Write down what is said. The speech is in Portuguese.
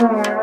Música